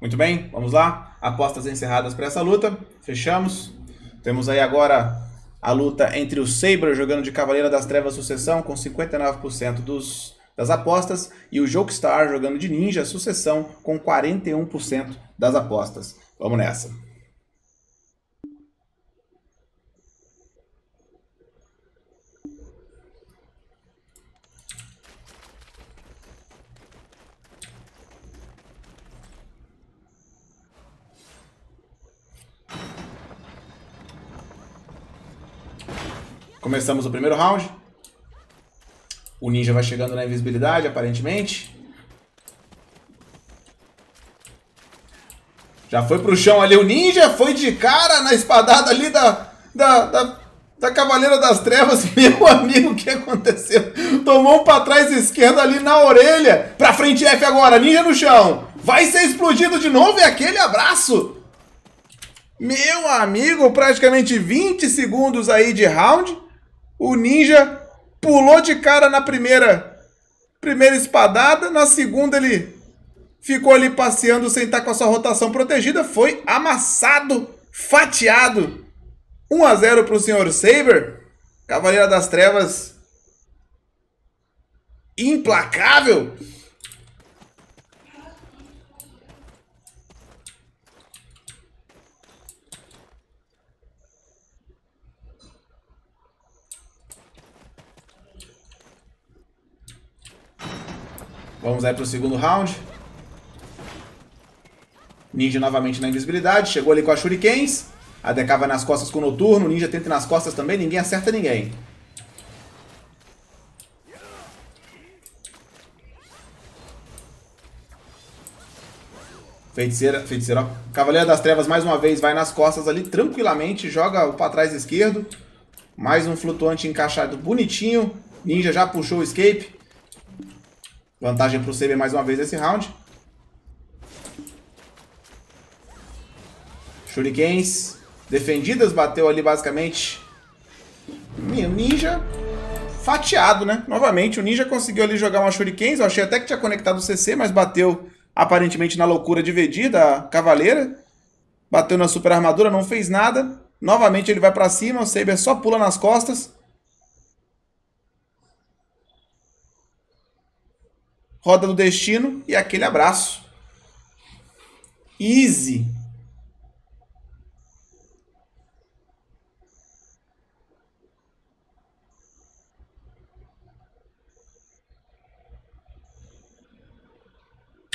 Muito bem, vamos lá. Apostas encerradas para essa luta. Fechamos. Temos aí agora a luta entre o Saber jogando de Cavaleira das Trevas Sucessão com 59% dos, das apostas e o Jokestar jogando de Ninja Sucessão com 41% das apostas. Vamos nessa. Começamos o primeiro round. O ninja vai chegando na invisibilidade, aparentemente. Já foi pro chão ali o ninja, foi de cara na espadada ali da, da, da, da Cavaleira das Trevas. Meu amigo, o que aconteceu? Tomou um pra trás esquerdo ali na orelha. Pra frente F agora, ninja no chão. Vai ser explodido de novo e aquele abraço. Meu amigo, praticamente 20 segundos aí de round. O ninja pulou de cara na primeira primeira espadada, na segunda ele ficou ali passeando sem estar com a sua rotação protegida, foi amassado, fatiado. 1 a 0 para o senhor Saber, Cavaleira das Trevas, implacável. Vamos aí para o segundo round. Ninja novamente na invisibilidade. Chegou ali com a Shurikens. A DK vai nas costas com o Noturno. Ninja tenta nas costas também. Ninguém acerta ninguém. Feiticeira, feiticeira. Cavaleiro das Trevas mais uma vez vai nas costas ali tranquilamente. Joga o para trás esquerdo. Mais um flutuante encaixado bonitinho. Ninja já puxou o escape. Vantagem para o Saber mais uma vez nesse round. Shurikens defendidas, bateu ali basicamente. Ninja fatiado, né? Novamente, o Ninja conseguiu ali jogar uma Shurikens. Eu achei até que tinha conectado o CC, mas bateu aparentemente na loucura de da Cavaleira. Bateu na super armadura, não fez nada. Novamente ele vai para cima, o Saber só pula nas costas. Roda do destino e aquele abraço. Easy.